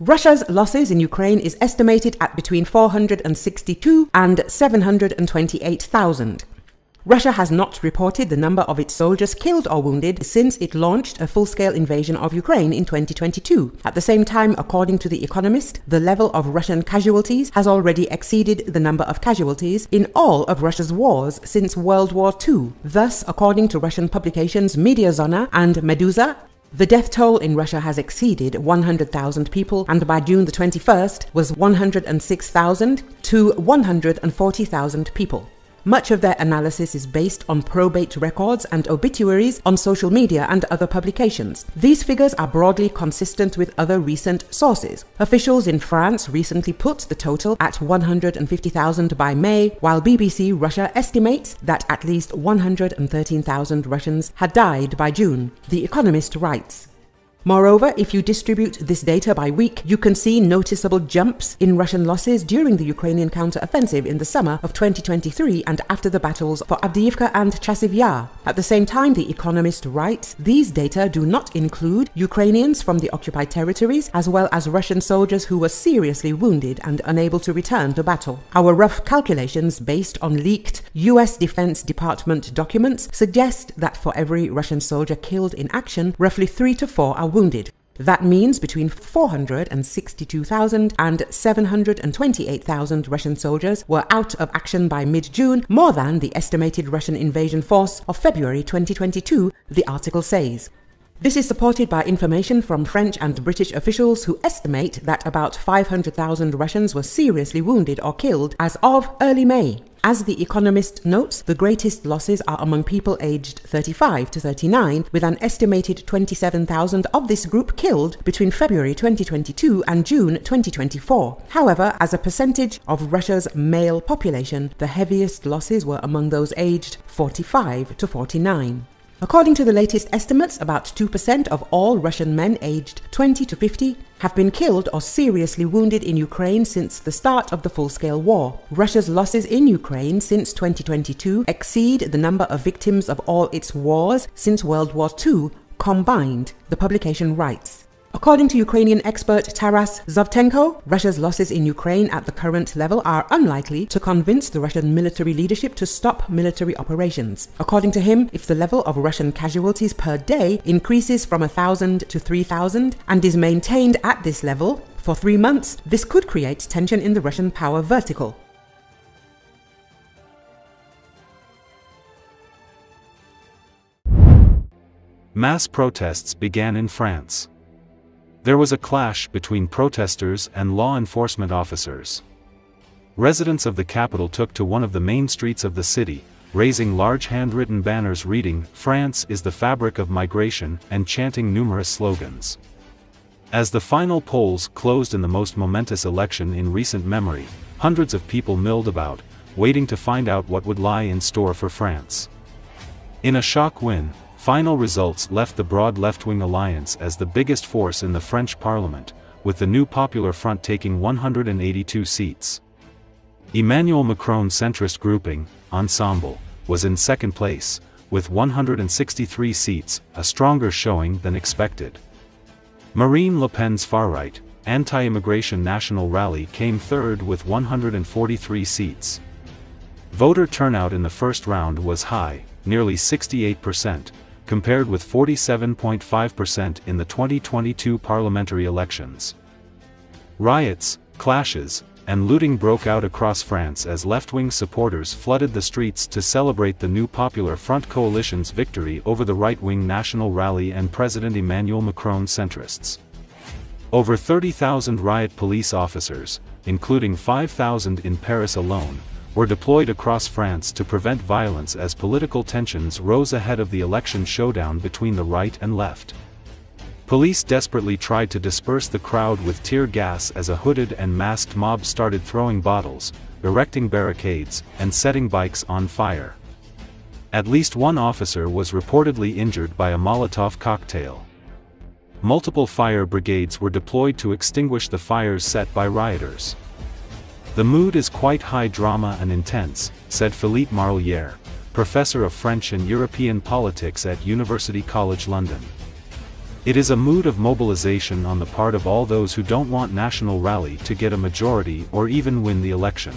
Russia's losses in Ukraine is estimated at between 462 and 728,000. Russia has not reported the number of its soldiers killed or wounded since it launched a full-scale invasion of Ukraine in 2022. At the same time, according to The Economist, the level of Russian casualties has already exceeded the number of casualties in all of Russia's wars since World War II. Thus, according to Russian publications Mediazona and Meduza, the death toll in Russia has exceeded 100,000 people and by June the 21st was 106,000 to 140,000 people. Much of their analysis is based on probate records and obituaries on social media and other publications. These figures are broadly consistent with other recent sources. Officials in France recently put the total at 150,000 by May, while BBC Russia estimates that at least 113,000 Russians had died by June. The Economist writes. Moreover, if you distribute this data by week, you can see noticeable jumps in Russian losses during the Ukrainian counter-offensive in the summer of 2023 and after the battles for Avdiivka and Chasiv Yar. At the same time, The Economist writes, these data do not include Ukrainians from the occupied territories as well as Russian soldiers who were seriously wounded and unable to return to battle. Our rough calculations based on leaked US Defense Department documents suggest that for every Russian soldier killed in action, roughly 3 to 4 are wounded. That means between 462,000 and 728,000 Russian soldiers were out of action by mid June, more than the estimated Russian invasion force of February 2022, the article says. This is supported by information from French and British officials who estimate that about 500,000 Russians were seriously wounded or killed as of early May. As The Economist notes, the greatest losses are among people aged 35 to 39, with an estimated 27,000 of this group killed between February 2022 and June 2024. However, as a percentage of Russia's male population, the heaviest losses were among those aged 45 to 49. According to the latest estimates, about 2% of all Russian men aged 20 to 50 have been killed or seriously wounded in Ukraine since the start of the full-scale war. Russia's losses in Ukraine since 2022 exceed the number of victims of all its wars since World War II combined, the publication writes. According to Ukrainian expert Taras Zhovtenko, Russia's losses in Ukraine at the current level are unlikely to convince the Russian military leadership to stop military operations. According to him, if the level of Russian casualties per day increases from 1,000 to 3,000 and is maintained at this level for three months, this could create tension in the Russian power vertical. Mass protests began in France. There was a clash between protesters and law enforcement officers. Residents of the capital took to one of the main streets of the city, raising large handwritten banners reading, France is the fabric of migration, and chanting numerous slogans. As the final polls closed in the most momentous election in recent memory, hundreds of people milled about, waiting to find out what would lie in store for France. In a shock win, Final results left the broad left-wing alliance as the biggest force in the French parliament, with the new Popular Front taking 182 seats. Emmanuel Macron's centrist grouping, Ensemble, was in second place, with 163 seats, a stronger showing than expected. Marine Le Pen's far-right, anti-immigration National Rally came third with 143 seats. Voter turnout in the first round was high, nearly 68%, compared with 47.5% in the 2022 parliamentary elections. Riots, clashes, and looting broke out across France as left-wing supporters flooded the streets to celebrate the new Popular Front coalition's victory over the right-wing National Rally and President Emmanuel Macron's centrists. Over 30,000 riot police officers, including 5,000 in Paris alone, were deployed across France to prevent violence as political tensions rose ahead of the election showdown between the right and left. Police desperately tried to disperse the crowd with tear gas as a hooded and masked mob started throwing bottles, erecting barricades, and setting bikes on fire. At least one officer was reportedly injured by a Molotov cocktail. Multiple fire brigades were deployed to extinguish the fires set by rioters. The mood is quite high drama and intense, said Philippe Marlière, professor of French and European politics at University College London. It is a mood of mobilization on the part of all those who don't want National Rally to get a majority or even win the election.